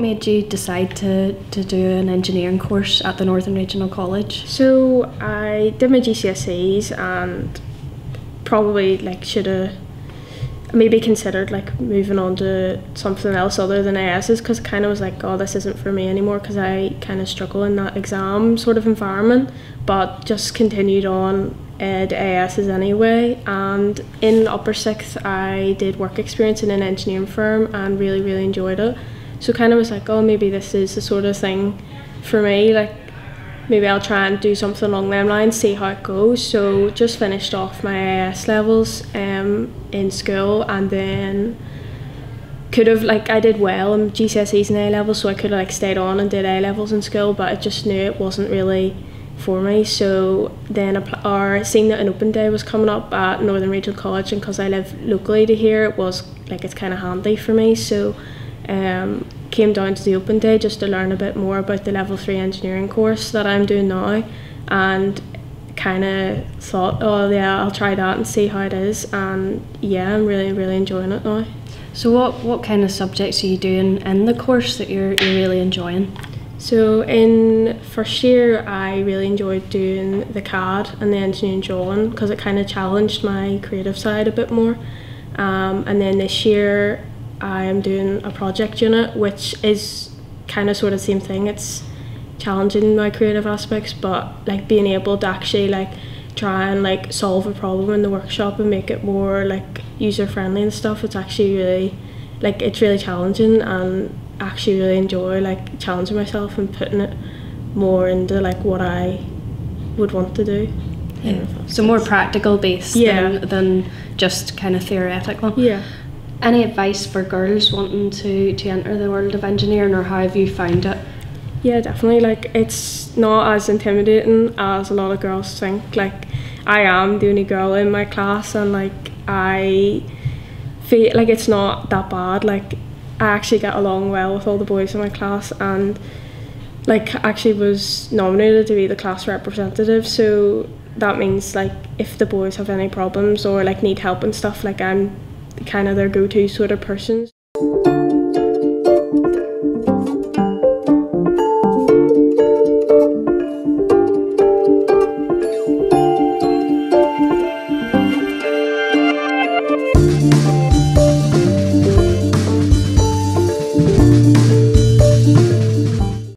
made you decide to, to do an engineering course at the Northern Regional College? So I did my GCSEs and probably like should have maybe considered like moving on to something else other than ASs because kind of was like, oh, this isn't for me anymore because I kind of struggle in that exam sort of environment. But just continued on uh, ASs anyway. And in upper sixth, I did work experience in an engineering firm and really, really enjoyed it. So kind of was like, oh, maybe this is the sort of thing for me. Like maybe I'll try and do something along them lines, see how it goes. So just finished off my AS levels um, in school and then could have like I did well in GCSEs and A levels so I could have like stayed on and did A levels in school but I just knew it wasn't really for me so then or seeing that an open day was coming up at Northern Regional College and because I live locally to here it was like it's kind of handy for me so um, came down to the open day just to learn a bit more about the level 3 engineering course that I'm doing now and kind of thought oh yeah I'll try that and see how it is and yeah I'm really really enjoying it now. So what, what kind of subjects are you doing in the course that you're, you're really enjoying? So in first year I really enjoyed doing the CAD and the engineering drawing because it kind of challenged my creative side a bit more um, and then this year I am doing a project unit, which is kind of sort of the same thing. It's challenging my creative aspects, but like being able to actually like try and like solve a problem in the workshop and make it more like user friendly and stuff. It's actually really like it's really challenging and actually really enjoy like challenging myself and putting it more into like what I would want to do. Yeah. So more practical based yeah. than, than just kind of theoretical. Yeah. Any advice for girls wanting to, to enter the world of engineering or how have you found it? Yeah, definitely. Like it's not as intimidating as a lot of girls think. Like I am the only girl in my class and like I feel like it's not that bad. Like I actually get along well with all the boys in my class and like actually was nominated to be the class representative so that means like if the boys have any problems or like need help and stuff like I'm kind of their go-to sort of persons